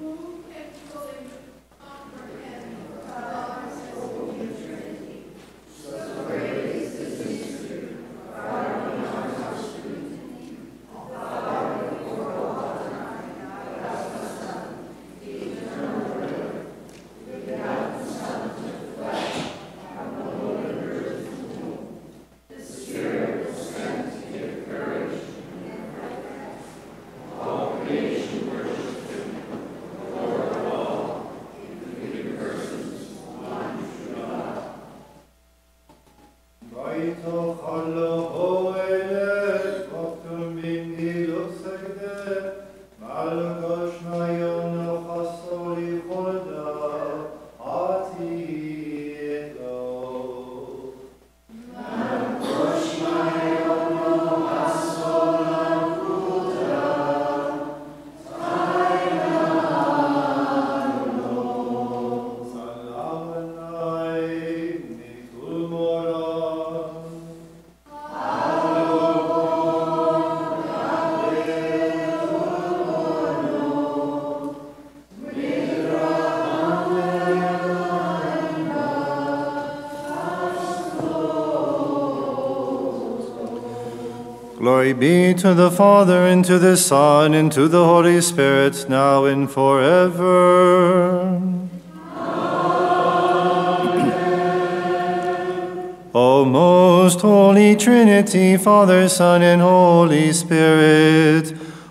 Ooh. Glory be to the Father, and to the Son, and to the Holy Spirit, now and forever. Amen. O most holy Trinity, Father, Son, and Holy Spirit,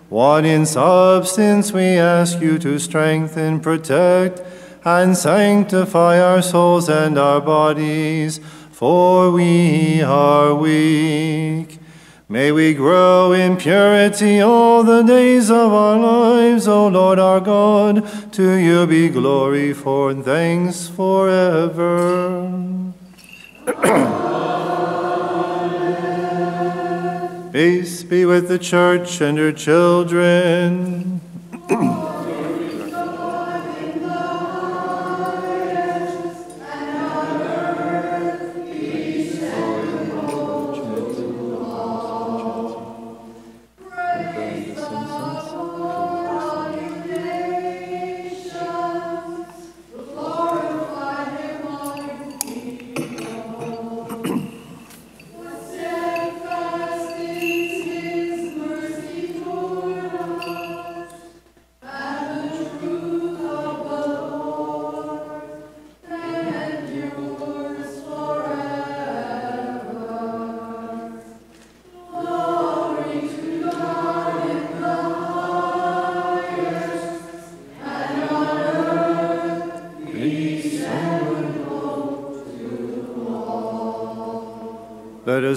one in substance, we ask you to strengthen, protect, and sanctify our souls and our bodies, for we are weak. May we grow in purity all the days of our lives, O Lord our God. To you be glory for and thanks forever. Peace be with the church and her children.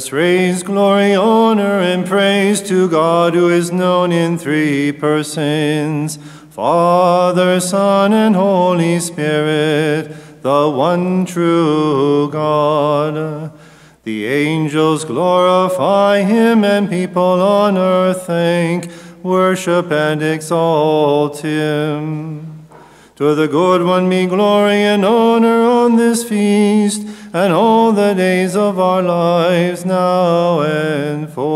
Us raise glory, honor, and praise to God who is known in three persons Father, Son, and Holy Spirit, the one true God. The angels glorify him, and people on earth thank, worship, and exalt him. To the good one be glory and honor on this feast and all the days of our lives, now and forever.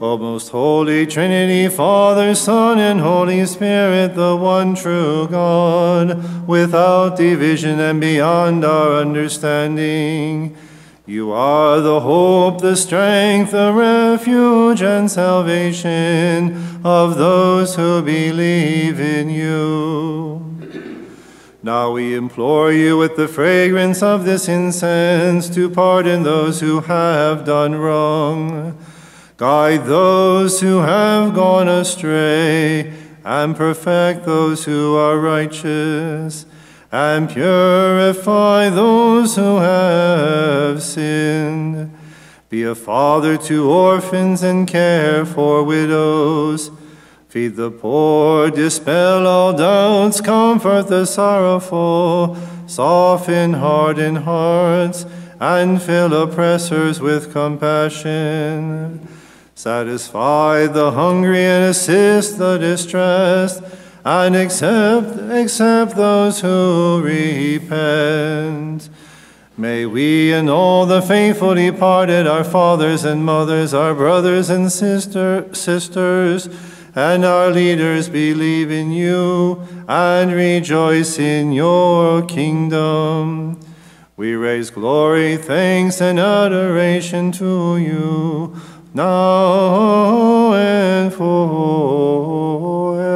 O most holy Trinity, Father, Son, and Holy Spirit, the one true God, without division and beyond our understanding. You are the hope, the strength, the refuge, and salvation of those who believe in you. Now we implore you with the fragrance of this incense to pardon those who have done wrong, guide those who have gone astray, and perfect those who are righteous and purify those who have sinned. Be a father to orphans and care for widows. Feed the poor, dispel all doubts, comfort the sorrowful, soften hardened hearts, and fill oppressors with compassion. Satisfy the hungry and assist the distressed and accept, accept those who repent. May we and all the faithful departed, our fathers and mothers, our brothers and sister, sisters, and our leaders believe in you and rejoice in your kingdom. We raise glory, thanks, and adoration to you now and forever.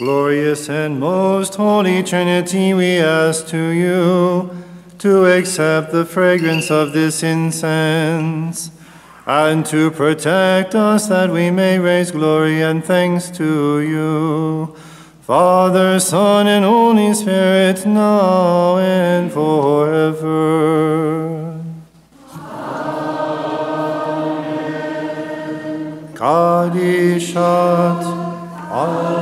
Glorious and most holy Trinity, we ask to you to accept the fragrance of this incense and to protect us that we may raise glory and thanks to you. Father, Son, and Holy Spirit, now and forever. Amen. Kadishat. Holy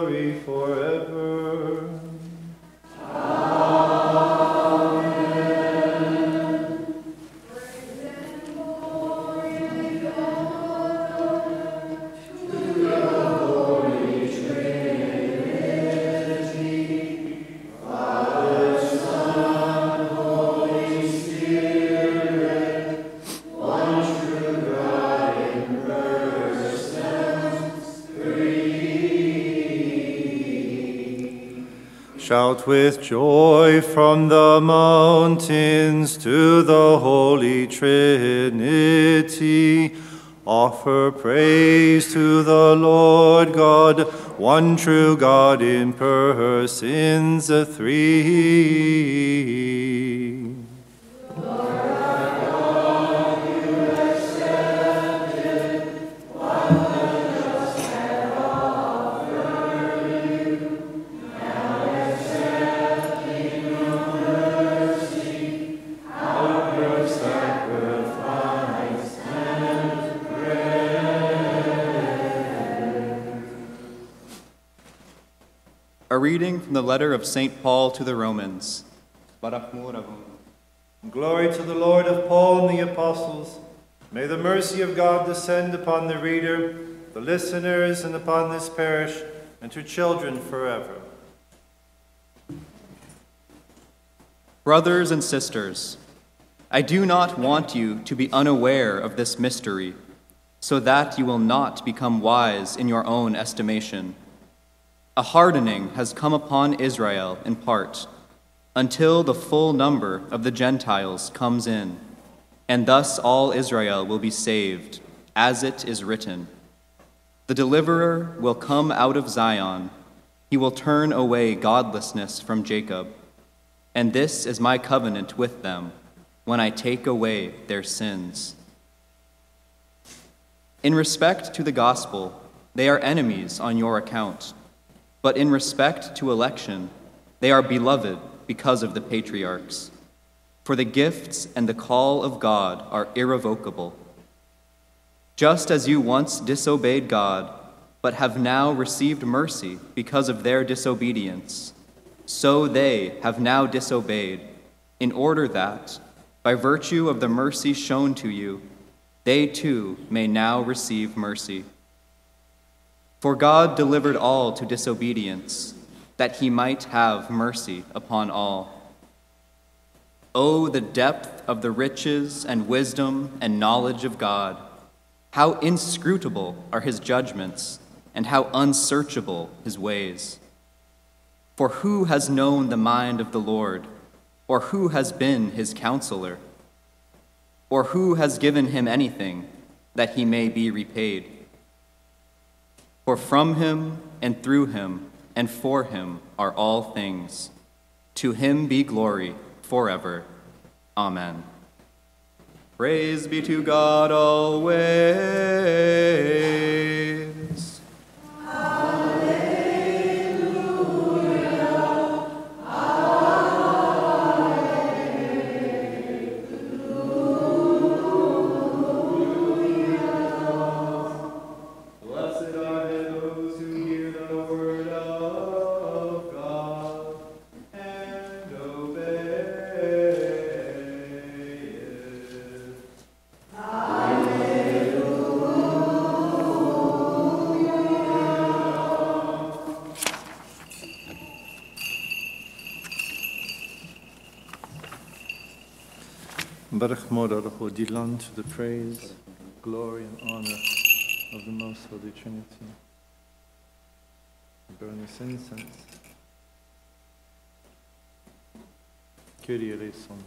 glory forever. With joy from the mountains to the Holy Trinity. Offer praise to the Lord God, one true God in persons, the three. Letter of St. Paul to the Romans. Glory to the Lord of Paul and the apostles. May the mercy of God descend upon the reader, the listeners, and upon this parish, and to children forever. Brothers and sisters, I do not want you to be unaware of this mystery, so that you will not become wise in your own estimation. A hardening has come upon Israel in part, until the full number of the Gentiles comes in, and thus all Israel will be saved, as it is written. The deliverer will come out of Zion, he will turn away godlessness from Jacob. And this is my covenant with them when I take away their sins. In respect to the gospel, they are enemies on your account, but in respect to election, they are beloved because of the patriarchs. For the gifts and the call of God are irrevocable. Just as you once disobeyed God, but have now received mercy because of their disobedience so they have now disobeyed, in order that, by virtue of the mercy shown to you, they too may now receive mercy. For God delivered all to disobedience, that he might have mercy upon all. Oh, the depth of the riches and wisdom and knowledge of God! How inscrutable are his judgments, and how unsearchable his ways! For who has known the mind of the Lord, or who has been his counselor, or who has given him anything that he may be repaid? For from him and through him and for him are all things. To him be glory forever. Amen. Praise be to God always. Baruch Morar Hodilan to the praise, glory, and honor of the Most Holy Trinity. Burn this incense. Kyrie eleison.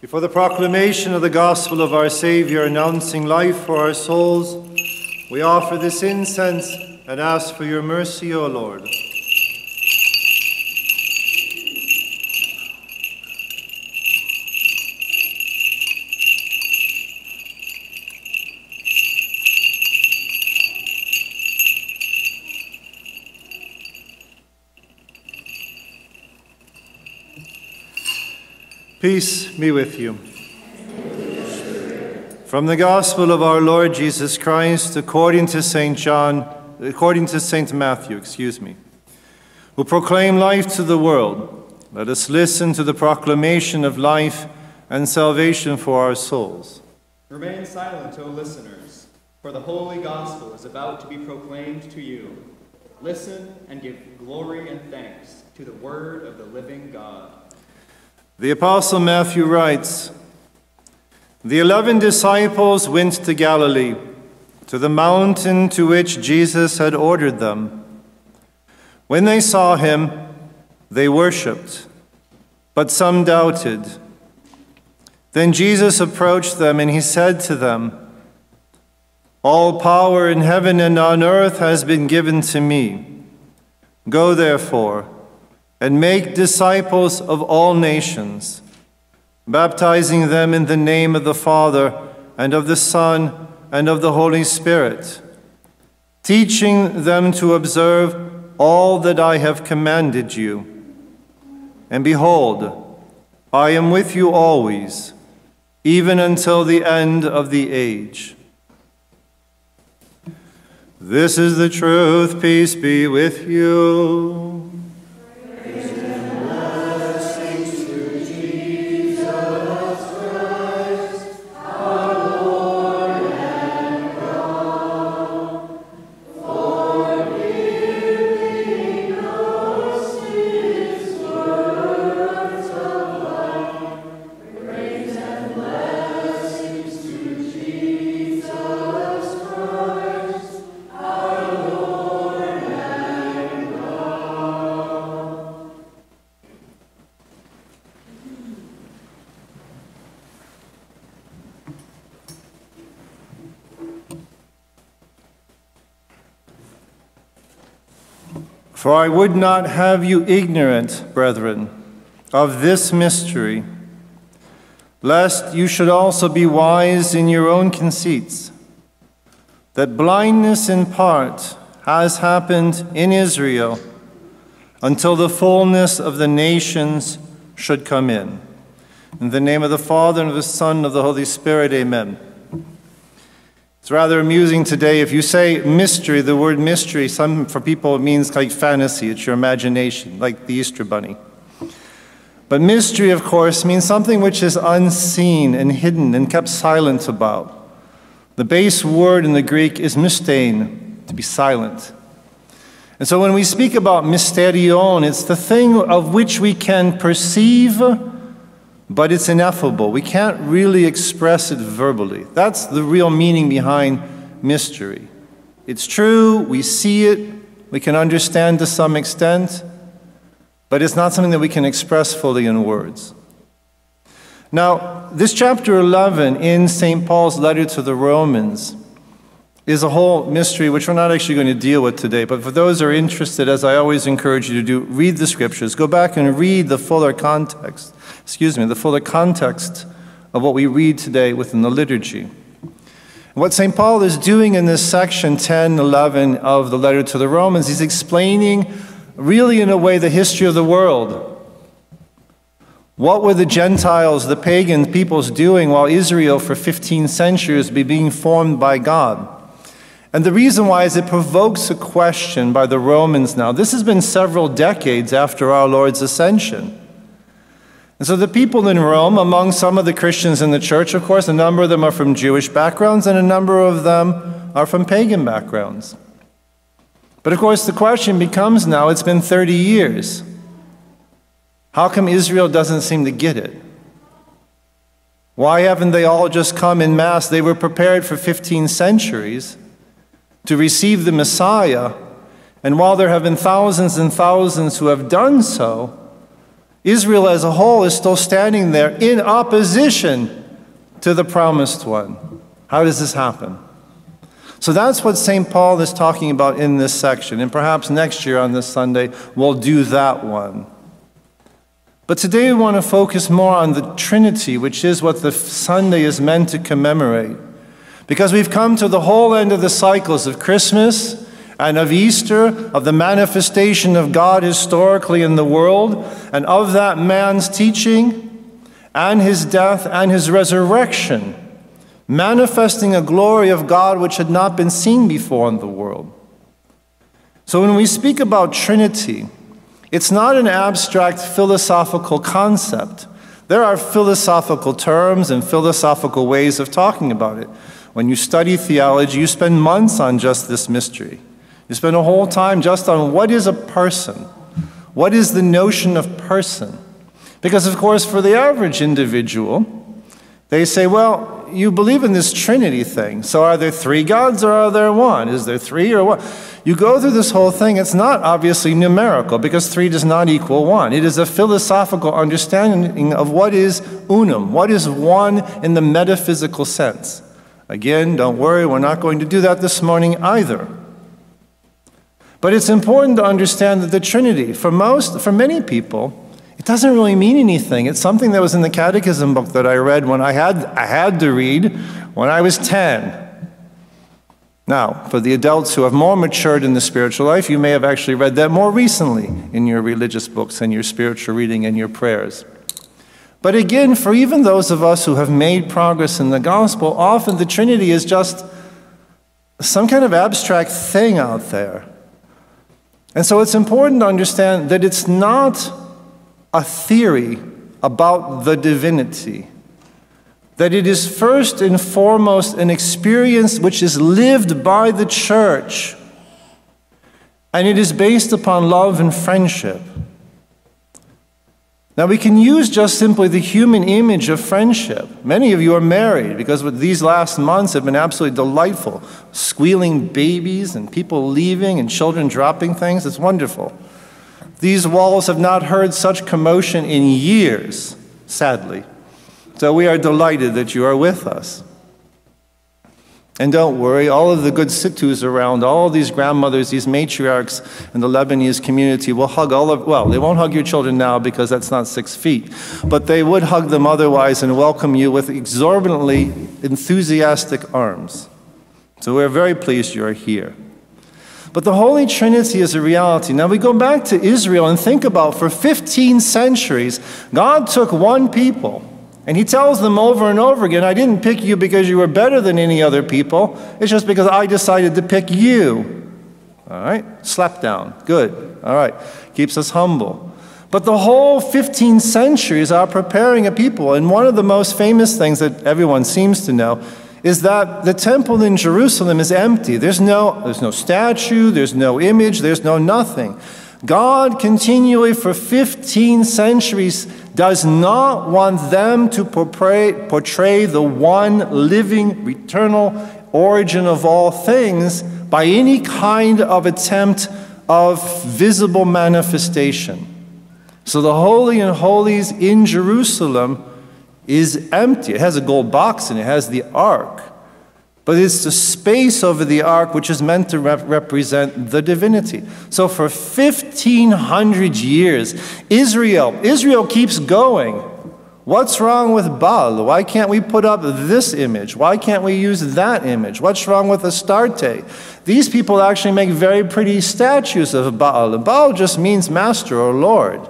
Before the proclamation of the gospel of our Savior, announcing life for our souls, we offer this incense and ask for your mercy, O Lord. Peace be with you. From the Gospel of our Lord Jesus Christ, according to St. John, according to St. Matthew, excuse me, who proclaim life to the world, let us listen to the proclamation of life and salvation for our souls. Remain silent, O listeners, for the holy gospel is about to be proclaimed to you. Listen and give glory and thanks to the word of the living God. The Apostle Matthew writes The eleven disciples went to Galilee, to the mountain to which Jesus had ordered them. When they saw him, they worshipped, but some doubted. Then Jesus approached them and he said to them, All power in heaven and on earth has been given to me. Go therefore and make disciples of all nations, baptizing them in the name of the Father and of the Son and of the Holy Spirit, teaching them to observe all that I have commanded you. And behold, I am with you always, even until the end of the age. This is the truth. Peace be with you. For I would not have you ignorant, brethren, of this mystery, lest you should also be wise in your own conceits, that blindness in part has happened in Israel until the fullness of the nations should come in. In the name of the Father, and of the Son, and of the Holy Spirit, amen. It's rather amusing today. If you say mystery, the word mystery, some for people it means like fantasy, it's your imagination, like the Easter bunny. But mystery, of course, means something which is unseen and hidden and kept silent about. The base word in the Greek is mystein, to be silent. And so when we speak about mysterion, it's the thing of which we can perceive but it's ineffable. We can't really express it verbally. That's the real meaning behind mystery. It's true, we see it, we can understand to some extent, but it's not something that we can express fully in words. Now, this chapter 11 in St. Paul's letter to the Romans is a whole mystery which we're not actually going to deal with today. But for those who are interested, as I always encourage you to do, read the scriptures. Go back and read the fuller context excuse me, the fuller context of what we read today within the liturgy. What St. Paul is doing in this section 10, 11 of the letter to the Romans, he's explaining, really in a way, the history of the world. What were the Gentiles, the pagan peoples, doing while Israel, for 15 centuries, be being formed by God? And the reason why is it provokes a question by the Romans now. This has been several decades after our Lord's ascension. And so the people in Rome, among some of the Christians in the church, of course, a number of them are from Jewish backgrounds and a number of them are from pagan backgrounds. But of course, the question becomes now it's been 30 years. How come Israel doesn't seem to get it? Why haven't they all just come in mass? They were prepared for 15 centuries to receive the Messiah. And while there have been thousands and thousands who have done so, Israel as a whole is still standing there in opposition to the promised one. How does this happen? So that's what St. Paul is talking about in this section. And perhaps next year on this Sunday, we'll do that one. But today we want to focus more on the Trinity, which is what the Sunday is meant to commemorate. Because we've come to the whole end of the cycles of Christmas and of Easter, of the manifestation of God historically in the world, and of that man's teaching and his death and his resurrection, manifesting a glory of God which had not been seen before in the world. So when we speak about Trinity, it's not an abstract philosophical concept. There are philosophical terms and philosophical ways of talking about it. When you study theology, you spend months on just this mystery. You spend a whole time just on what is a person? What is the notion of person? Because, of course, for the average individual, they say, well, you believe in this Trinity thing. So are there three gods or are there one? Is there three or what? You go through this whole thing, it's not obviously numerical because three does not equal one. It is a philosophical understanding of what is unum, what is one in the metaphysical sense. Again, don't worry, we're not going to do that this morning either. But it's important to understand that the Trinity, for most, for many people, it doesn't really mean anything. It's something that was in the catechism book that I read when I had, I had to read when I was 10. Now, for the adults who have more matured in the spiritual life, you may have actually read that more recently in your religious books and your spiritual reading and your prayers. But again, for even those of us who have made progress in the gospel, often the Trinity is just some kind of abstract thing out there. And so it's important to understand that it's not a theory about the divinity, that it is first and foremost an experience which is lived by the church, and it is based upon love and friendship. Now, we can use just simply the human image of friendship. Many of you are married because these last months have been absolutely delightful. Squealing babies and people leaving and children dropping things. It's wonderful. These walls have not heard such commotion in years, sadly. So we are delighted that you are with us. And don't worry, all of the good sittus around, all these grandmothers, these matriarchs in the Lebanese community will hug all of, well, they won't hug your children now because that's not six feet, but they would hug them otherwise and welcome you with exorbitantly enthusiastic arms. So we're very pleased you are here. But the Holy Trinity is a reality. Now we go back to Israel and think about for 15 centuries, God took one people and he tells them over and over again, I didn't pick you because you were better than any other people. It's just because I decided to pick you. All right? Slap down. Good. All right. Keeps us humble. But the whole 15 centuries are preparing a people. And one of the most famous things that everyone seems to know is that the temple in Jerusalem is empty. There's no, there's no statue, there's no image, there's no nothing. God continually for 15 centuries does not want them to portray, portray the one living, eternal origin of all things by any kind of attempt of visible manifestation. So the Holy and Holies in Jerusalem is empty. It has a gold box and it has the ark. But it's the space over the ark which is meant to rep- represent the divinity. So for 1500 years, Israel, Israel keeps going. What's wrong with Baal? Why can't we put up this image? Why can't we use that image? What's wrong with Astarte? These people actually make very pretty statues of Baal. Baal just means master or Lord.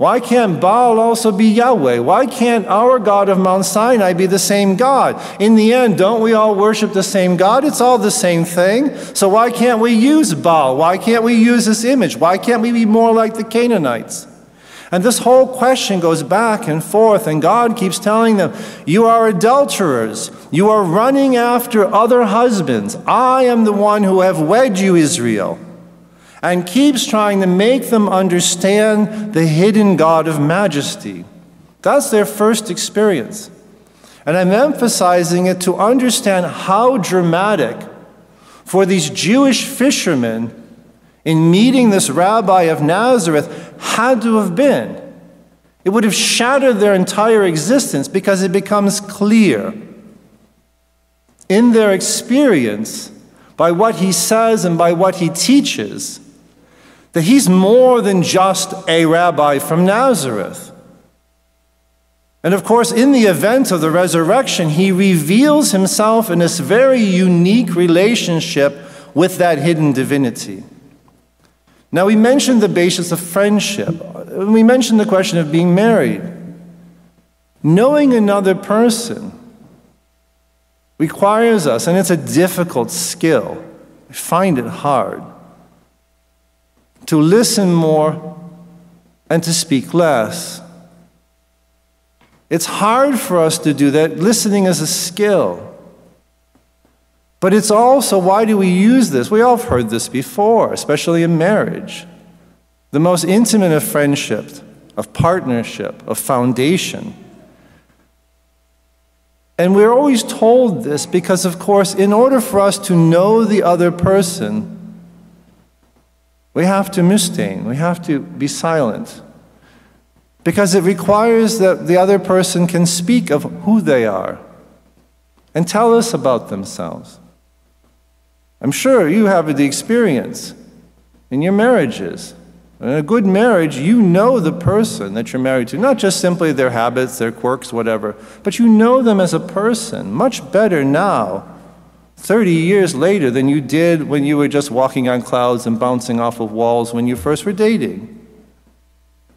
Why can't Baal also be Yahweh? Why can't our God of Mount Sinai be the same God? In the end, don't we all worship the same God? It's all the same thing. So why can't we use Baal? Why can't we use this image? Why can't we be more like the Canaanites? And this whole question goes back and forth, and God keeps telling them, You are adulterers. You are running after other husbands. I am the one who have wed you, Israel and keeps trying to make them understand the hidden God of majesty. That's their first experience. And I'm emphasizing it to understand how dramatic for these Jewish fishermen in meeting this rabbi of Nazareth had to have been. It would have shattered their entire existence because it becomes clear in their experience by what he says and by what he teaches that he's more than just a rabbi from Nazareth. And of course, in the event of the resurrection, he reveals himself in this very unique relationship with that hidden divinity. Now, we mentioned the basis of friendship. We mentioned the question of being married. Knowing another person requires us, and it's a difficult skill. I find it hard to listen more and to speak less. It's hard for us to do that. Listening is a skill. But it's also why do we use this? We all have heard this before, especially in marriage. The most intimate of friendship, of partnership, of foundation. And we're always told this because, of course, in order for us to know the other person, we have to abstain. We have to be silent. Because it requires that the other person can speak of who they are and tell us about themselves. I'm sure you have the experience in your marriages. In a good marriage, you know the person that you're married to, not just simply their habits, their quirks, whatever, but you know them as a person much better now 30 years later than you did when you were just walking on clouds and bouncing off of walls when you first were dating.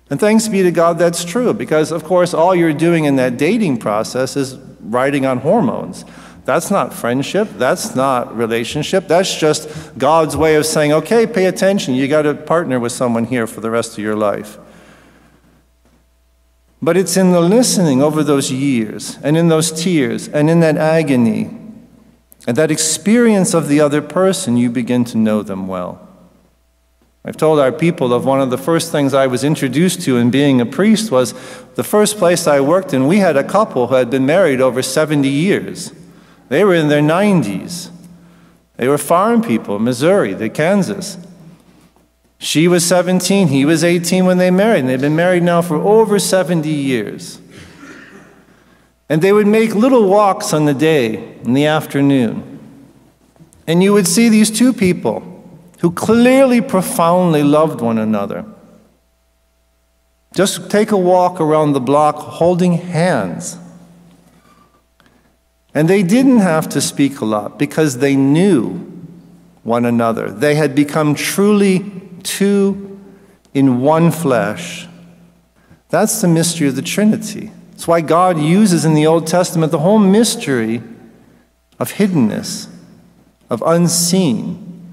And thanks be to God that's true, because of course, all you're doing in that dating process is riding on hormones. That's not friendship. That's not relationship. That's just God's way of saying, okay, pay attention. You got to partner with someone here for the rest of your life. But it's in the listening over those years, and in those tears, and in that agony, and that experience of the other person, you begin to know them well. I've told our people of one of the first things I was introduced to in being a priest was the first place I worked in, we had a couple who had been married over 70 years. They were in their 90s. They were farm people, Missouri, the Kansas. She was 17, he was 18 when they married, and they've been married now for over 70 years. And they would make little walks on the day, in the afternoon. And you would see these two people who clearly profoundly loved one another. Just take a walk around the block holding hands. And they didn't have to speak a lot because they knew one another. They had become truly two in one flesh. That's the mystery of the Trinity. That's why God uses in the Old Testament the whole mystery of hiddenness, of unseen.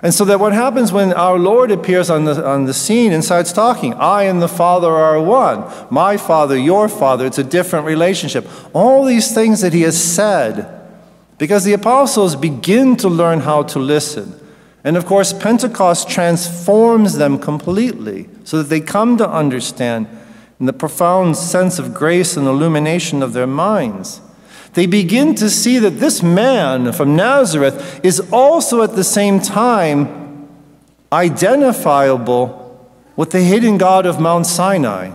And so that what happens when our Lord appears on the, on the scene and starts talking, I and the Father are one, my Father, your Father, it's a different relationship. All these things that he has said, because the apostles begin to learn how to listen. And of course, Pentecost transforms them completely so that they come to understand in the profound sense of grace and illumination of their minds they begin to see that this man from Nazareth is also at the same time identifiable with the hidden God of Mount Sinai.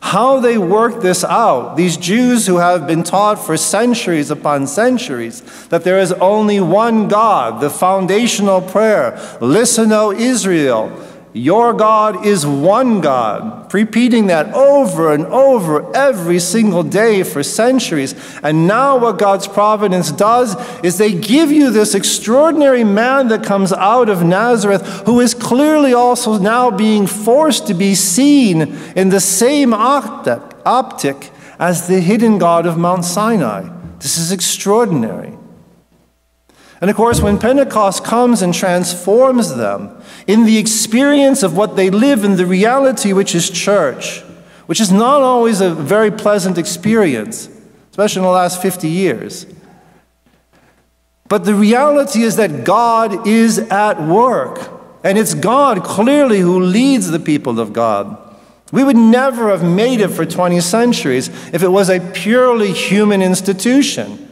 How they work this out, these Jews who have been taught for centuries upon centuries that there is only one God, the foundational prayer Listen, O Israel. Your God is one God, repeating that over and over every single day for centuries. And now, what God's providence does is they give you this extraordinary man that comes out of Nazareth, who is clearly also now being forced to be seen in the same optic as the hidden God of Mount Sinai. This is extraordinary. And of course, when Pentecost comes and transforms them in the experience of what they live in the reality which is church, which is not always a very pleasant experience, especially in the last 50 years. But the reality is that God is at work, and it's God clearly who leads the people of God. We would never have made it for 20 centuries if it was a purely human institution.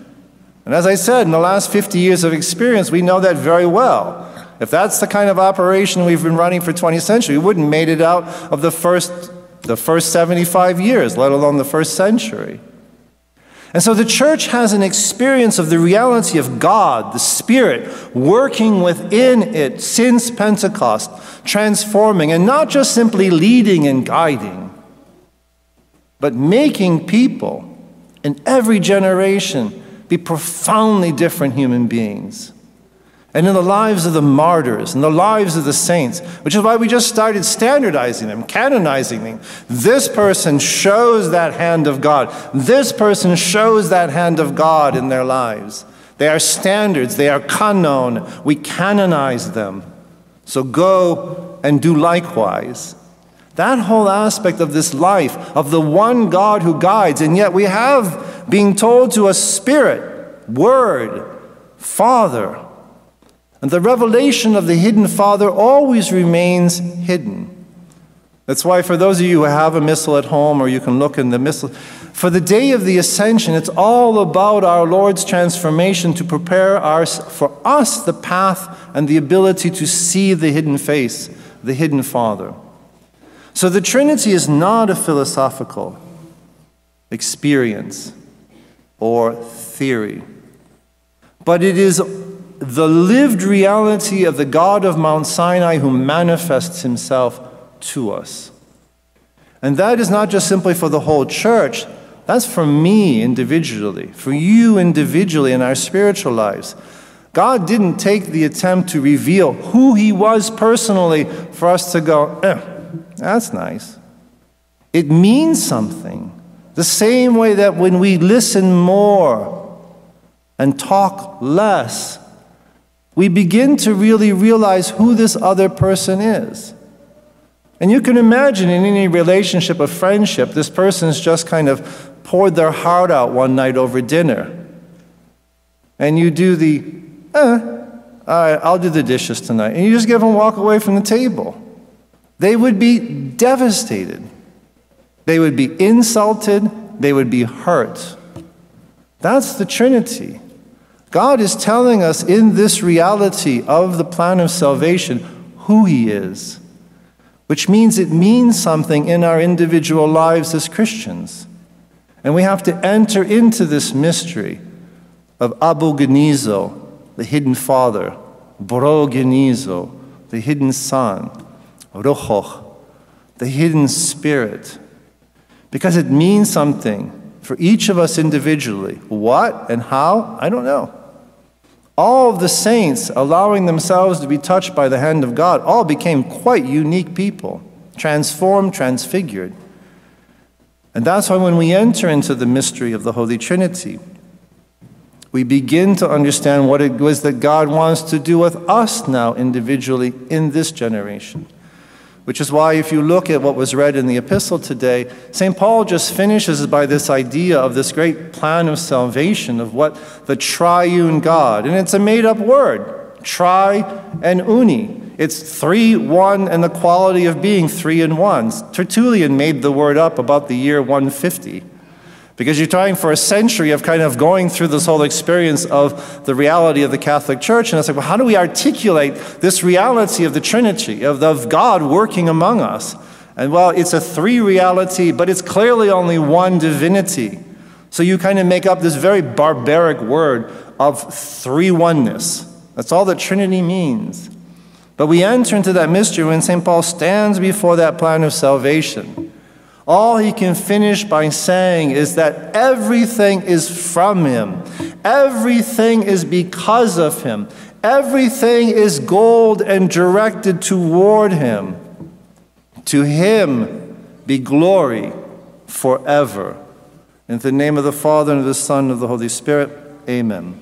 And as I said, in the last 50 years of experience, we know that very well. If that's the kind of operation we've been running for 20th century, we wouldn't have made it out of the first, the first 75 years, let alone the first century. And so the church has an experience of the reality of God, the Spirit, working within it since Pentecost, transforming, and not just simply leading and guiding, but making people in every generation be profoundly different human beings. And in the lives of the martyrs and the lives of the saints, which is why we just started standardizing them, canonizing them. This person shows that hand of God. This person shows that hand of God in their lives. They are standards, they are canon. We canonize them. So go and do likewise. That whole aspect of this life, of the one God who guides, and yet we have being told to a spirit, word, Father. And the revelation of the hidden Father always remains hidden. That's why, for those of you who have a missal at home, or you can look in the missal, for the day of the ascension, it's all about our Lord's transformation to prepare our, for us the path and the ability to see the hidden face, the hidden Father. So the Trinity is not a philosophical experience or theory, but it is the lived reality of the God of Mount Sinai who manifests himself to us. And that is not just simply for the whole church, that's for me individually, for you individually in our spiritual lives. God didn't take the attempt to reveal who He was personally for us to go, eh, that's nice. It means something. The same way that when we listen more and talk less, we begin to really realize who this other person is. And you can imagine in any relationship of friendship, this person's just kind of poured their heart out one night over dinner. And you do the, eh, all right, I'll do the dishes tonight. And you just give them walk away from the table. They would be devastated. They would be insulted. They would be hurt. That's the Trinity. God is telling us in this reality of the plan of salvation who He is which means it means something in our individual lives as Christians. And we have to enter into this mystery of Abu Genizo, the hidden father, Bro Genizo, the hidden son, Ruchoch, the hidden spirit, because it means something for each of us individually. What and how? I don't know. All of the saints, allowing themselves to be touched by the hand of God, all became quite unique people, transformed, transfigured. And that's why when we enter into the mystery of the Holy Trinity, we begin to understand what it was that God wants to do with us now individually in this generation. Which is why, if you look at what was read in the epistle today, St. Paul just finishes by this idea of this great plan of salvation, of what the triune God, and it's a made up word tri and uni. It's three, one, and the quality of being three and one. Tertullian made the word up about the year 150 because you're trying for a century of kind of going through this whole experience of the reality of the Catholic Church. And it's like, well, how do we articulate this reality of the Trinity, of, of God working among us? And well, it's a three reality, but it's clearly only one divinity. So you kind of make up this very barbaric word of three oneness. That's all that Trinity means. But we enter into that mystery when St. Paul stands before that plan of salvation. All he can finish by saying is that everything is from him, everything is because of him, everything is gold and directed toward him. To him be glory forever. In the name of the Father, and of the Son, and of the Holy Spirit, amen.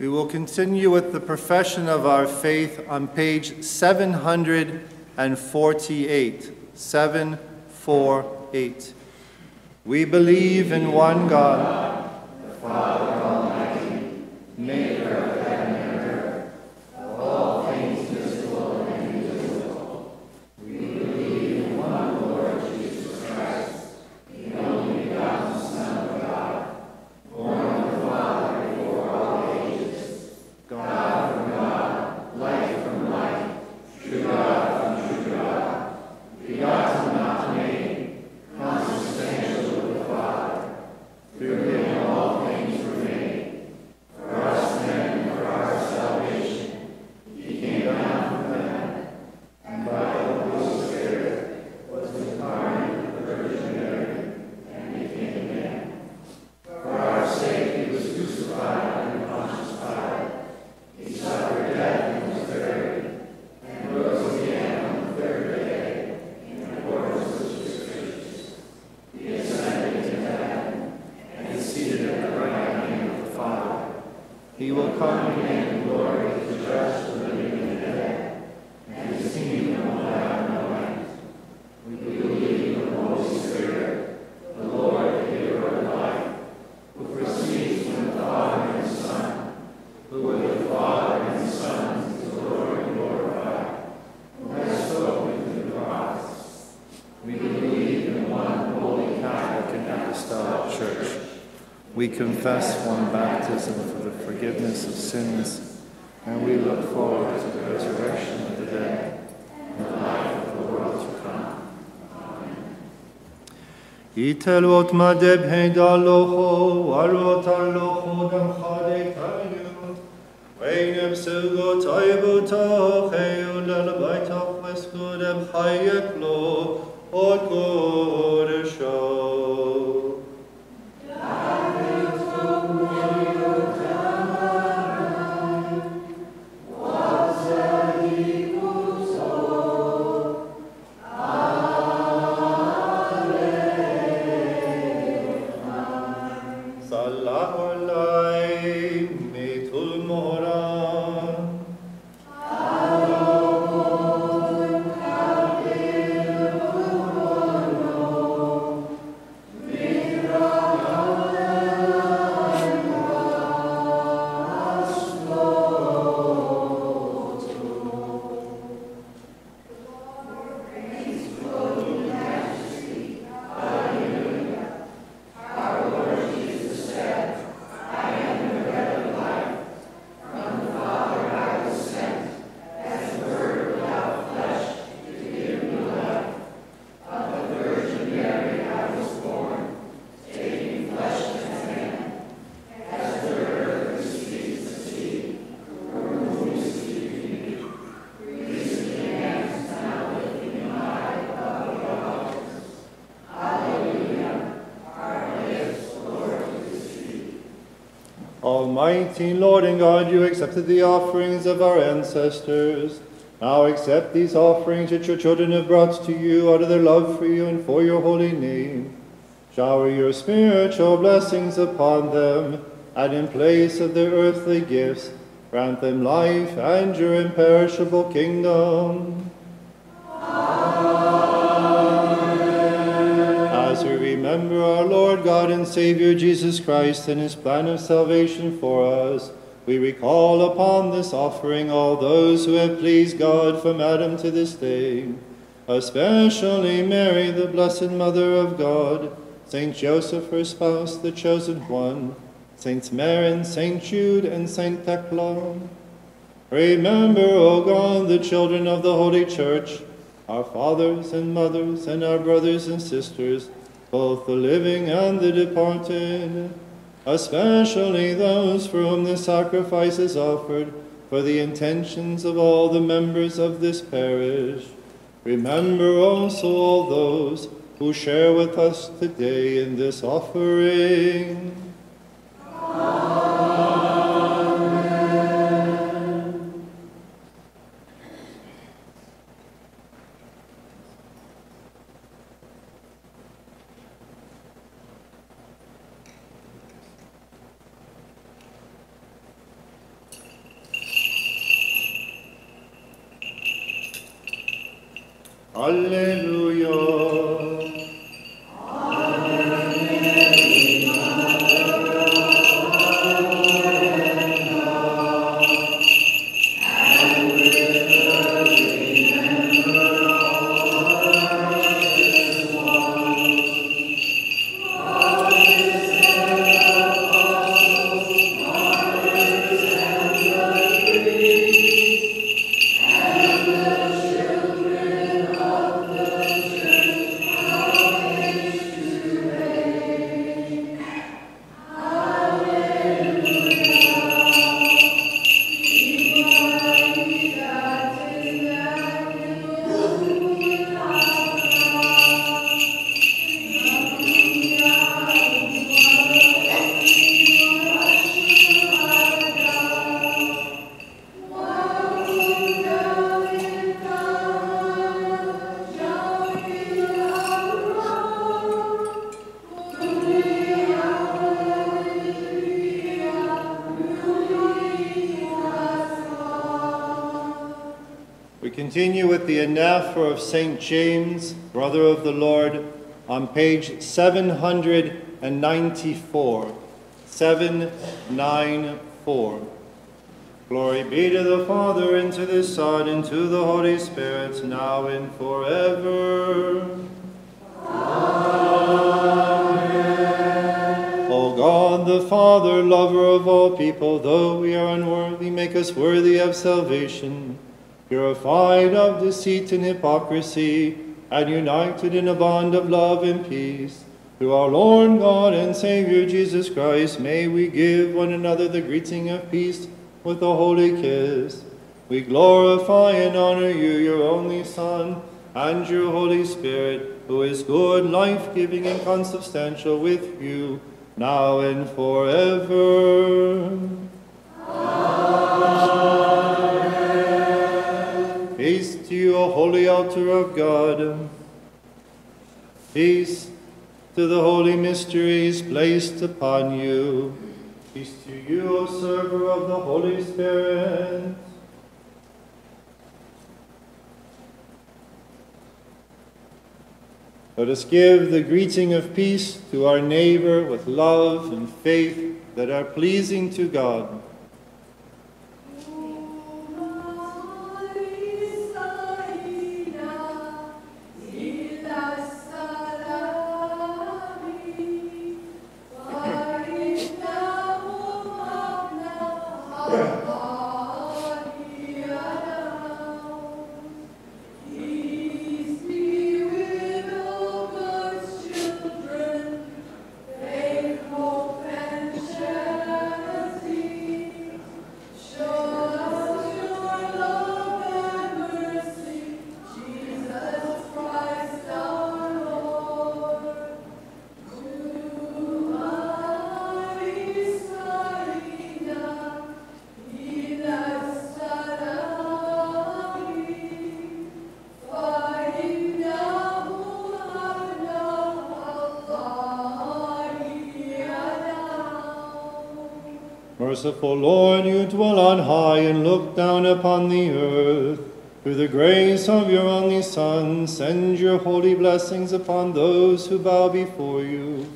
We will continue with the profession of our faith on page 748. 748. We believe in one God, the Father Almighty, maker of heaven and earth, of all things visible and invisible. We believe in one Lord Jesus Christ, the only begotten Son of God, born of the Father before all ages, God from God, light from light, true God from true God, begotten not made, consubstantial with the Father. Through him all things were We confess one baptism for the forgiveness of sins, and we look forward to the resurrection of the dead and the life of the world to come. Itelot madeb hedaloho, warot aloho dam chadek tayu, Weinem sugo taibu tocheu lalabaitach veskudem hayek lo, od 19, Lord and God, you accepted the offerings of our ancestors. Now accept these offerings that your children have brought to you out of their love for you and for your holy name. Shower your spiritual blessings upon them, and in place of their earthly gifts, grant them life and your imperishable kingdom. Remember our Lord God and Savior Jesus Christ and his plan of salvation for us, we recall upon this offering all those who have pleased God from Adam to this day, especially Mary, the Blessed Mother of God, Saint Joseph, her spouse, the chosen one, Saints Maron, Saint Jude, and Saint Thecla. Remember, O God, the children of the Holy Church, our fathers and mothers, and our brothers and sisters, both the living and the departed, especially those for whom the sacrifice is offered for the intentions of all the members of this parish. Remember also all those who share with us today in this offering. The anaphora of St. James, brother of the Lord, on page 794. 794. Glory be to the Father, and to the Son, and to the Holy Spirit, now and forever. Amen. O God, the Father, lover of all people, though we are unworthy, make us worthy of salvation, purified of deceit and hypocrisy, and united in a bond of love and peace. Through our Lord God and Savior Jesus Christ, may we give one another the greeting of peace with a holy kiss. We glorify and honor you, your only Son, and your Holy Spirit, who is good, life-giving, and consubstantial with you, now and forever. Peace to you, O holy altar of God. Peace to the holy mysteries placed upon you. Peace to you, O server of the Holy Spirit. Let us give the greeting of peace to our neighbor with love and faith that are pleasing to God. Merciful Lord, you dwell on high and look down upon the earth. Through the grace of your only Son, send your holy blessings upon those who bow before you.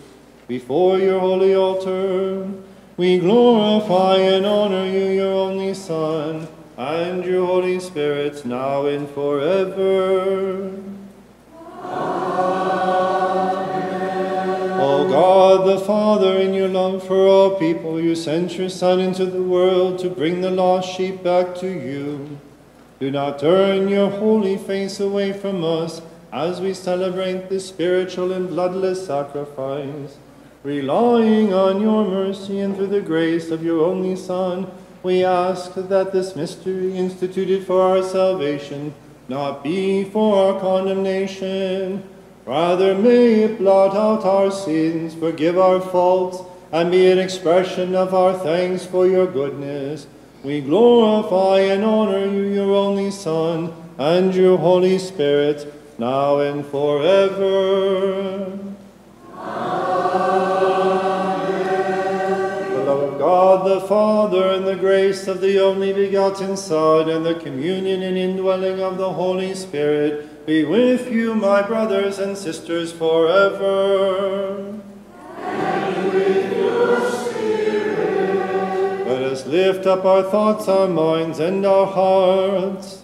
Before your holy altar, we glorify and honor you, your only Son, and your Holy Spirit, now and forever. The Father, in your love for all people, you sent your Son into the world to bring the lost sheep back to you. Do not turn your holy face away from us as we celebrate this spiritual and bloodless sacrifice. Relying on your mercy and through the grace of your only Son, we ask that this mystery instituted for our salvation not be for our condemnation. Rather, may it blot out our sins, forgive our faults, and be an expression of our thanks for your goodness. We glorify and honor you, your only Son, and your Holy Spirit, now and forever. Amen. The love of God the Father, and the grace of the only begotten Son, and the communion and indwelling of the Holy Spirit be with you, my brothers and sisters, forever. Let us lift up our thoughts, our minds, and our hearts.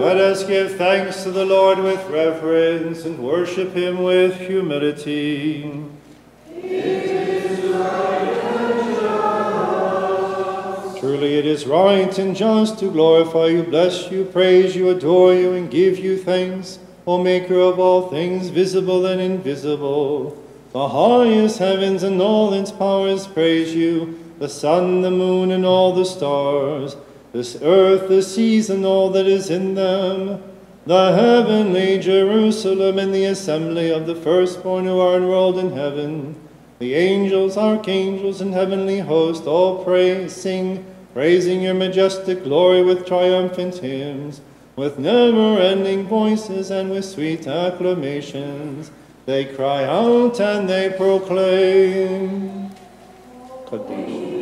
Let us give thanks to the Lord with reverence and worship him with humility. Truly it is right and just to glorify you, bless you, praise you, adore you, and give you thanks, O Maker of all things visible and invisible. The highest heavens and all its powers praise you, the sun, the moon, and all the stars, this earth, the seas, and all that is in them, the heavenly Jerusalem, and the assembly of the firstborn who are enrolled in heaven, the angels, archangels, and heavenly host, all praise, sing, praising your majestic glory with triumphant hymns, with never-ending voices and with sweet acclamations. They cry out and they proclaim. Kadosh.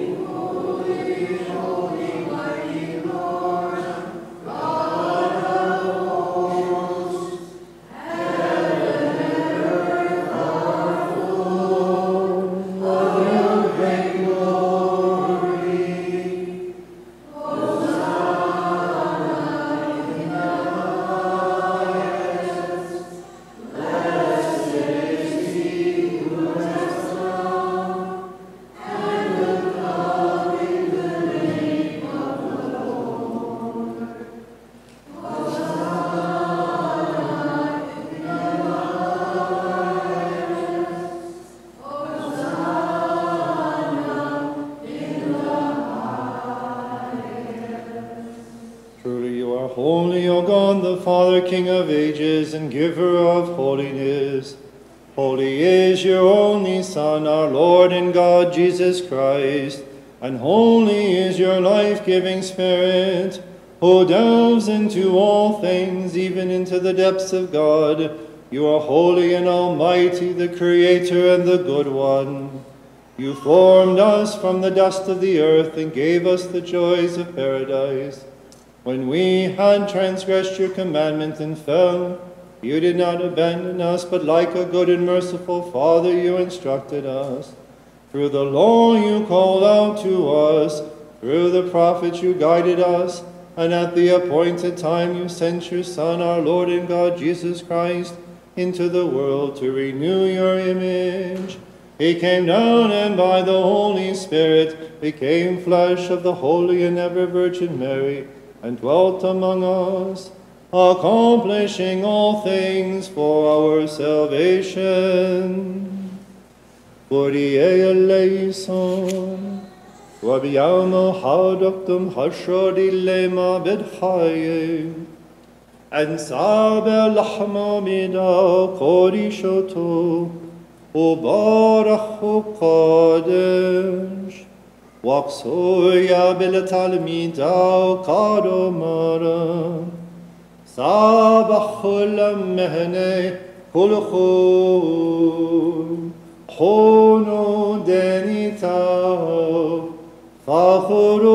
Christ, and holy is your life-giving Spirit, who delves into all things, even into the depths of God. You are holy and almighty, the Creator and the Good One. You formed us from the dust of the earth and gave us the joys of paradise. When we had transgressed your commandment and fell, you did not abandon us, but like a good and merciful Father, you instructed us. Through the law you called out to us, through the prophets you guided us, and at the appointed time you sent your Son, our Lord and God, Jesus Christ, into the world to renew your image. He came down and by the Holy Spirit became flesh of the Holy and ever Virgin Mary, and dwelt among us accomplishing all things for our salvation. Borie eleison, Rabiamo haudoctum hashodi lema bedhaye, and saber lahmo mida korishoto, وبارخ قادش واقصويا بالتلميذة وقارمارا صابح لمهني كل خوي خونو دنيتا فخرو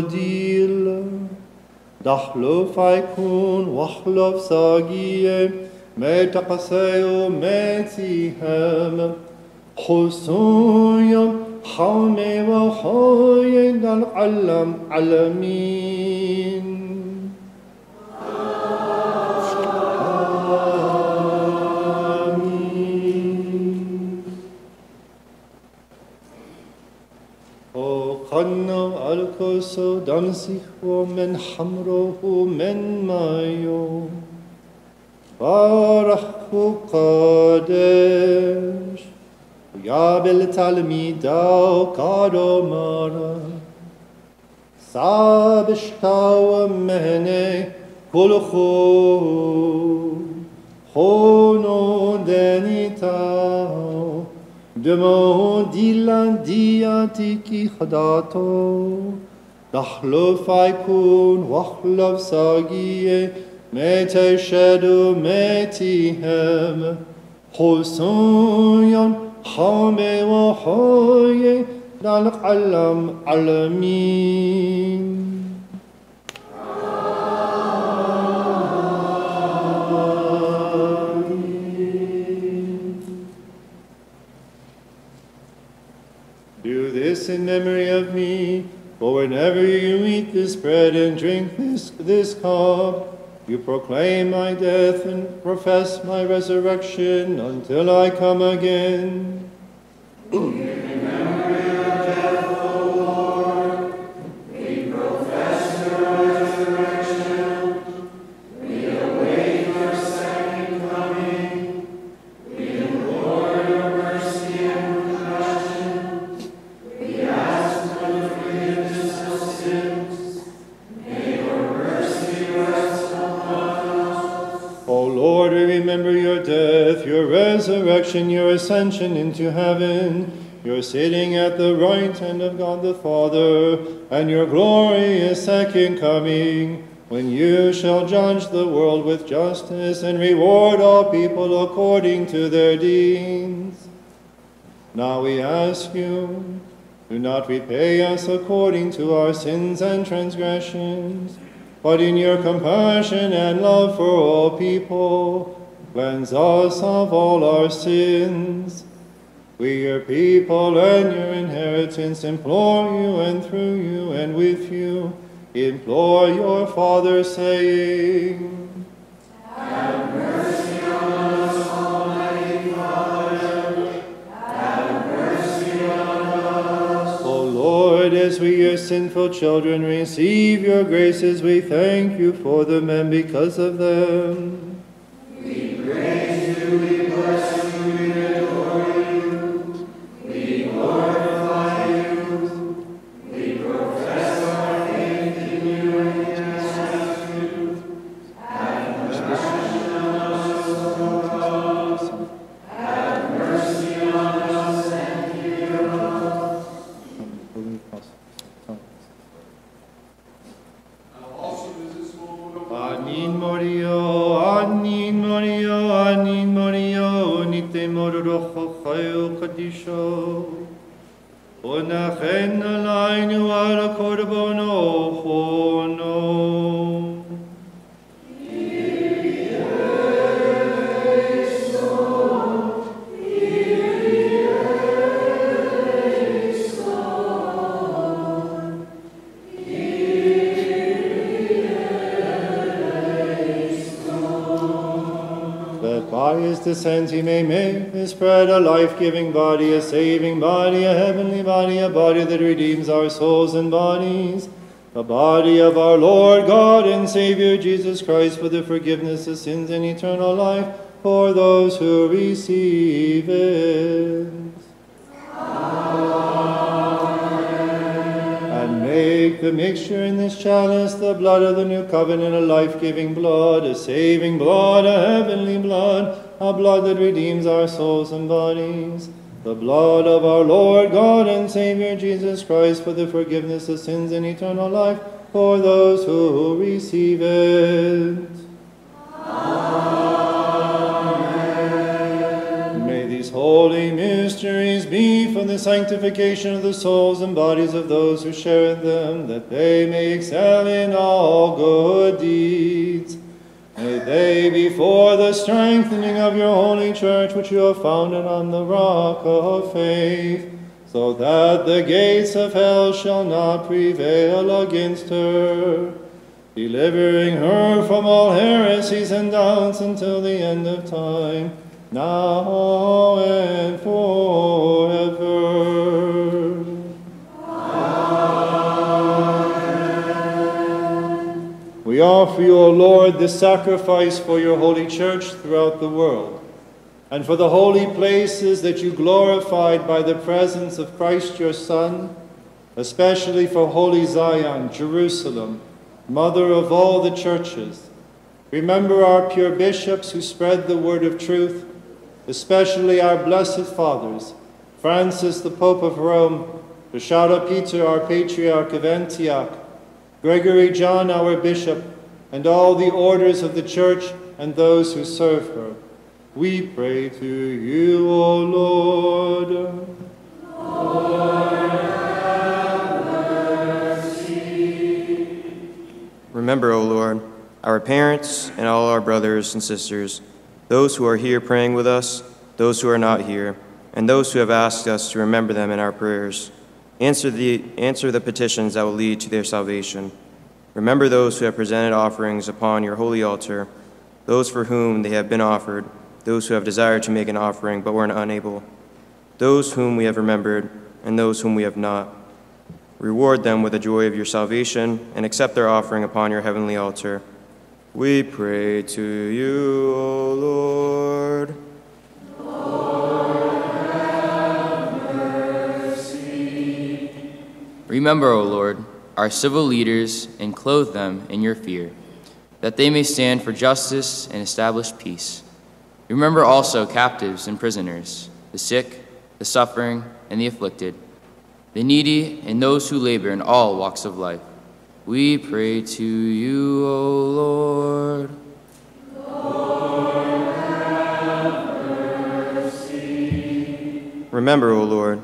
ديل دخلو فيكون واخلف ساقية ما تقسيو ما تيهم حسويا حومي وحوي العلم علمين عنا الكوس دمسحه من حمره من مايو بارحه قادش ويا بالتلميذ وقادو مرة سابشتا ومهنه كل خو خونو دنيتا دمو دیلن دیاتی کی خدا تو دخلو فیکون وخلو ساگیه میت شدو میتی هم حسویان حامه in memory of me, for whenever you eat this bread and drink this, this cup, you proclaim my death and profess my resurrection until I come again. Resurrection, your ascension into heaven, your sitting at the right hand of God the Father, and your glorious second coming, when you shall judge the world with justice and reward all people according to their deeds. Now we ask you, do not repay us according to our sins and transgressions, but in your compassion and love for all people, cleanse us of all our sins. We, your people and your inheritance, implore you and through you and with you, implore your Father, saying, Have mercy on us, Almighty Father. Have mercy on us. O Lord, as we, your sinful children, receive your graces, we thank you for them and because of them. Life-giving body, a saving body, a heavenly body, a body that redeems our souls and bodies, the body of our Lord God and Savior Jesus Christ for the forgiveness of sins and eternal life for those who receive it. The mixture in this chalice the blood of the new covenant, a life giving blood, a saving blood, a heavenly blood, a blood that redeems our souls and bodies. The blood of our Lord God and Savior Jesus Christ for the forgiveness of sins and eternal life for those who receive it. Holy mysteries be for the sanctification of the souls and bodies of those who share in them, that they may excel in all good deeds. May they be for the strengthening of your holy church, which you have founded on the rock of faith, so that the gates of hell shall not prevail against her delivering her from all heresies and doubts until the end of time, now and forever. Amen. We offer you, O Lord, this sacrifice for your holy church throughout the world, and for the holy places that you glorified by the presence of Christ your Son, especially for holy Zion, Jerusalem, mother of all the churches. Remember our pure bishops who spread the word of truth, especially our blessed fathers, Francis, the Pope of Rome, Bishara Peter, our Patriarch of Antioch, Gregory John, our Bishop, and all the orders of the Church and those who serve her. We pray to you, O Lord. Remember, O Lord, our parents and all our brothers and sisters, those who are here praying with us, those who are not here, and those who have asked us to remember them in our prayers. Answer the, answer the petitions that will lead to their salvation. Remember those who have presented offerings upon your holy altar, those for whom they have been offered, those who have desired to make an offering but were unable, those whom we have remembered, and those whom we have not. Reward them with the joy of your salvation and accept their offering upon your heavenly altar. We pray to you, O Lord. Remember, O Lord, our civil leaders and clothe them in your fear, that they may stand for justice and establish peace. Remember also captives and prisoners, the sick, the suffering, and the afflicted, the needy, and those who labor in all walks of life. We pray to you, O Lord. Remember, O Lord,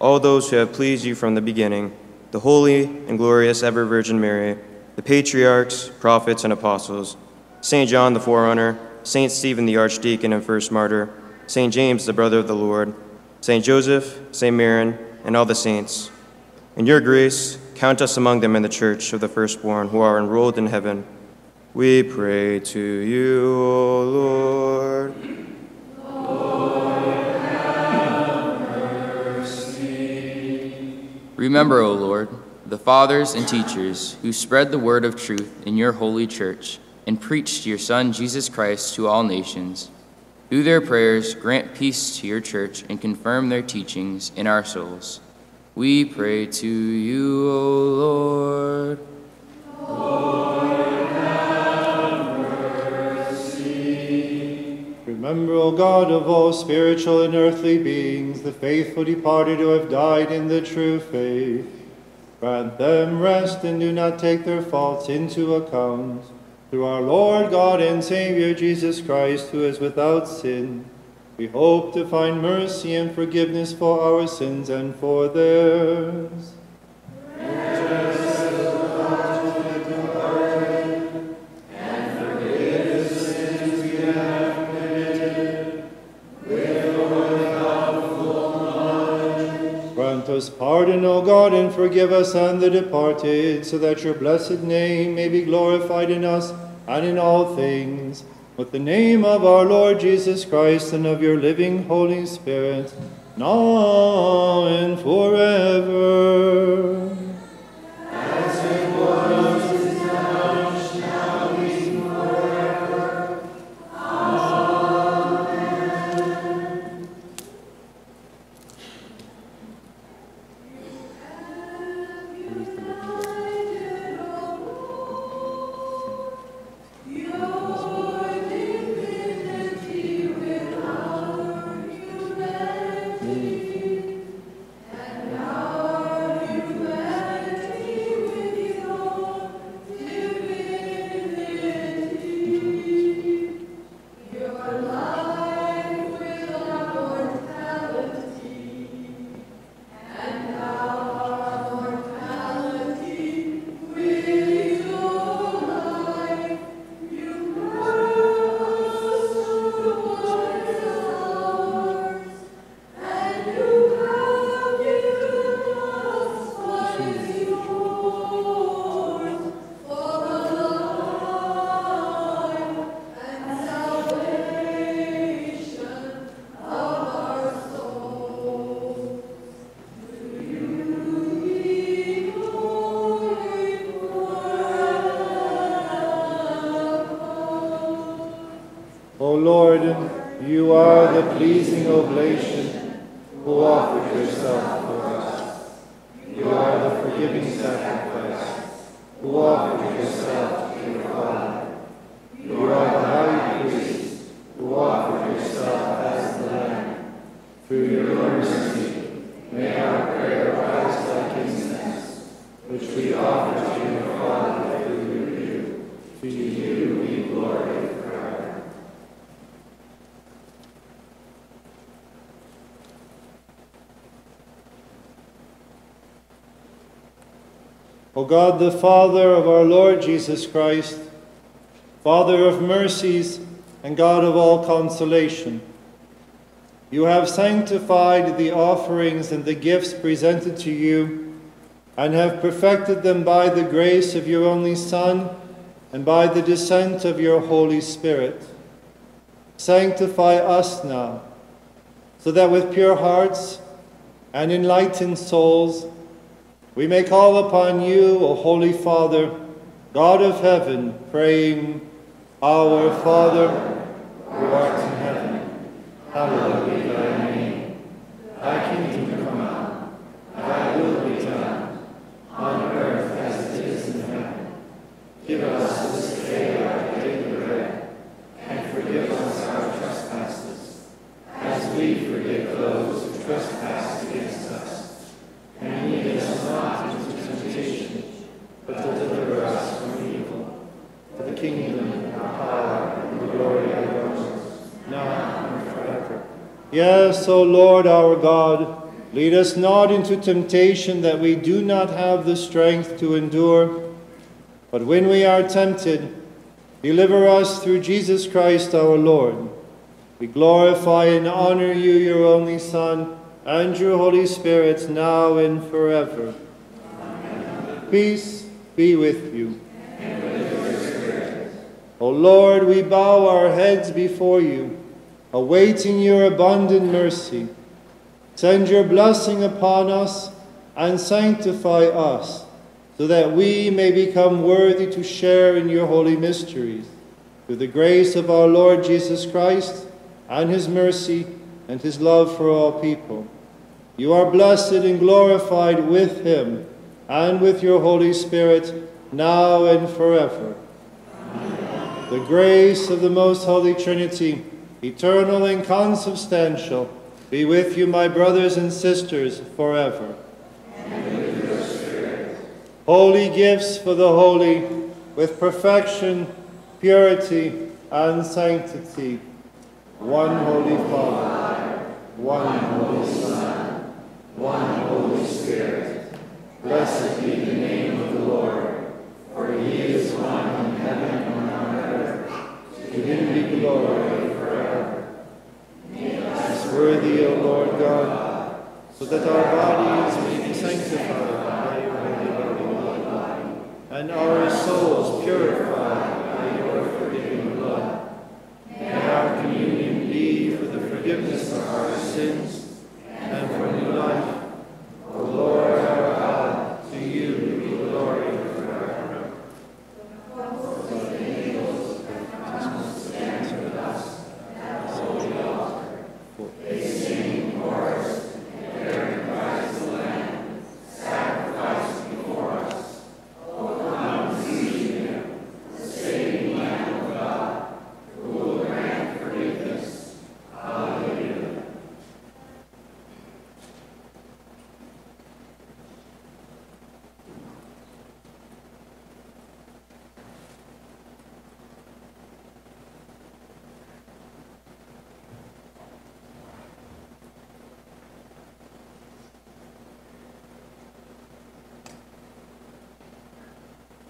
all those who have pleased you from the beginning, the holy and glorious ever Virgin Mary, the patriarchs, prophets, and apostles, St. John the forerunner, St. Stephen the archdeacon and first martyr, St. James the brother of the Lord, St. Joseph, St. Maron, and all the saints. In your grace, count us among them in the church of the firstborn who are enrolled in heaven. We pray to you, O Lord. Remember, O Lord, the fathers and teachers who spread the word of truth in your holy church and preached your Son, Jesus Christ, to all nations. Through their prayers, grant peace to your church and confirm their teachings in our souls. We pray to you, O Lord. Lord, have mercy. Remember, O God of all spiritual and earthly beings, the faithful departed who have died in the true faith. Grant them rest and do not take their faults into account. Through our Lord God and Savior Jesus Christ, who is without sin, we hope to find mercy and forgiveness for our sins and for theirs. Grant us pardon, O God, and forgive us and the departed, so that your blessed name may be glorified in us and in all things. With the name of our Lord Jesus Christ and of your living Holy Spirit, now and forever. God, the Father of our Lord Jesus Christ, Father of mercies and God of all consolation, you have sanctified the offerings and the gifts presented to you, and have perfected them by the grace of your only Son and by the descent of your Holy Spirit. Sanctify us now, so that with pure hearts and enlightened souls, we may call upon you, O Holy Father, God of heaven, praying, Our Father, who art in heaven, hallowed be thy name. Thy kingdom come, thy will be done, on earth as it is in heaven. Give us this day our daily bread, and forgive us our trespasses, as we forgive those who trespass against us. And lead us not into temptation, but deliver us from evil. For the kingdom, and the power, and the glory are yours, now and forever. Yes, O Lord our God, lead us not into temptation that we do not have the strength to endure. But when we are tempted, deliver us through Jesus Christ our Lord. We glorify and honor you, your only Son, and your Holy Spirit, now and forever. Peace be with you. O Lord, we bow our heads before you, awaiting your abundant mercy. Send your blessing upon us and sanctify us, so that we may become worthy to share in your holy mysteries. Through the grace of our Lord Jesus Christ, and his mercy, and his love for all people. You are blessed and glorified with him, and with your Holy Spirit, now and forever. The grace of the most holy Trinity, eternal and consubstantial, be with you, my brothers and sisters, forever. Holy gifts for the holy, with perfection, purity, and sanctity. one holy Father, one holy Son, one Holy Spirit. Blessed be the name of the Lord, for he is one in heaven and on earth. To him be glory worthy, O Lord God, so that our bodies may be sanctified by your holy body, and our souls purified by your forgiving blood. May our communion be for the forgiveness of our sins and for new life. O Lord our God, to you be glory forever.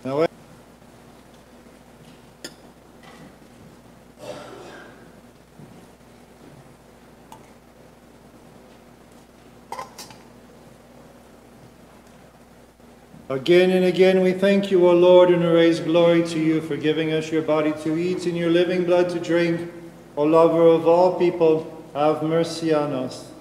Now, Again and again we thank you, O Lord, and raise glory to you for giving us your body to eat and your living blood to drink. O lover of all people, have mercy on us.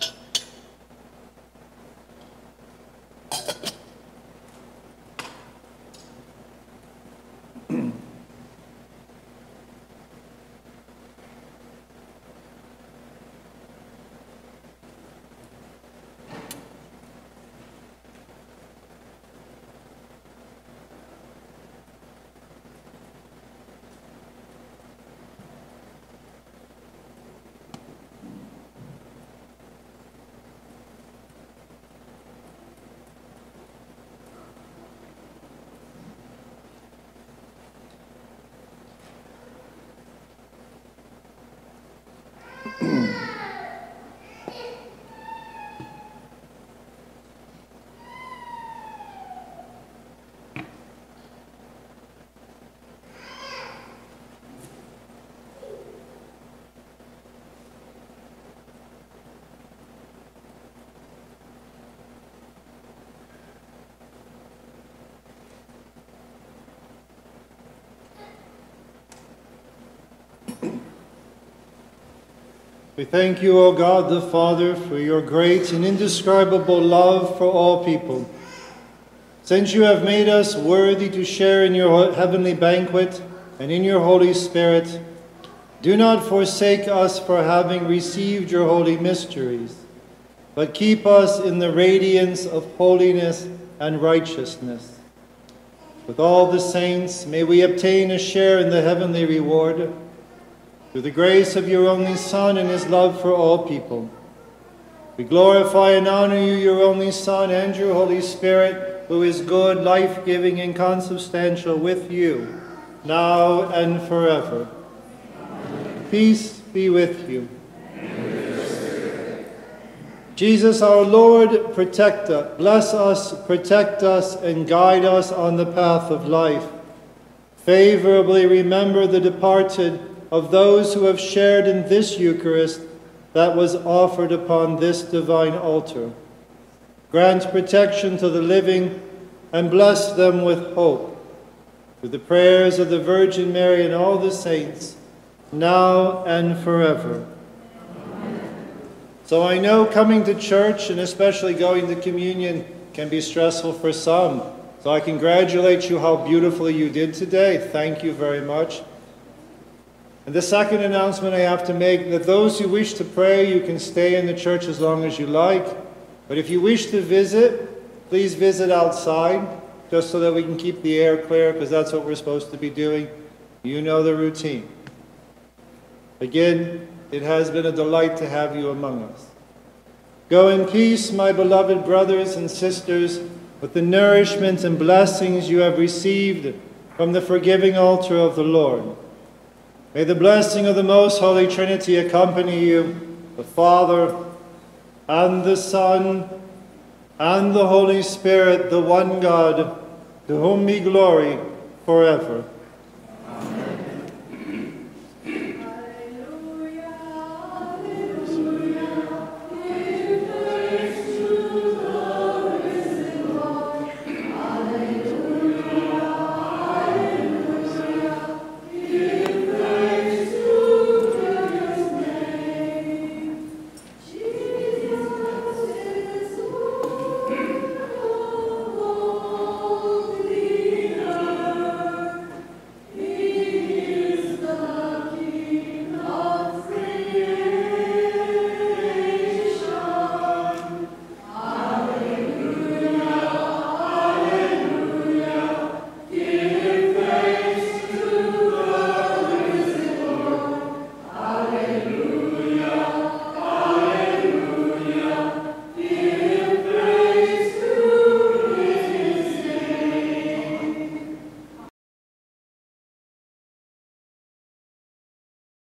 you We thank you, O God the Father, for your great and indescribable love for all people. Since you have made us worthy to share in your heavenly banquet and in your Holy Spirit, do not forsake us for having received your holy mysteries, but keep us in the radiance of holiness and righteousness. With all the saints, may we obtain a share in the heavenly reward through the grace of your only Son and his love for all people. We glorify and honor you, your only Son, and your Holy Spirit, who is good, life giving, and consubstantial with you, now and forever. Peace be with you. Jesus our Lord, protect us, bless us, protect us, and guide us on the path of life. Favorably remember the departed of those who have shared in this Eucharist that was offered upon this divine altar. Grant protection to the living and bless them with hope. Through the prayers of the Virgin Mary and all the saints, now and forever. So I know coming to church and especially going to communion can be stressful for some. So I congratulate you how beautifully you did today. Thank you very much. And the second announcement I have to make that those who wish to pray, you can stay in the church as long as you like. But if you wish to visit, please visit outside just so that we can keep the air clear because that's what we're supposed to be doing. You know the routine. Again, it has been a delight to have you among us. Go in peace, my beloved brothers and sisters, with the nourishment and blessings you have received from the forgiving altar of the Lord. May the blessing of the Most Holy Trinity accompany you, the Father, and the Son, and the Holy Spirit, the one God, to whom be glory forever.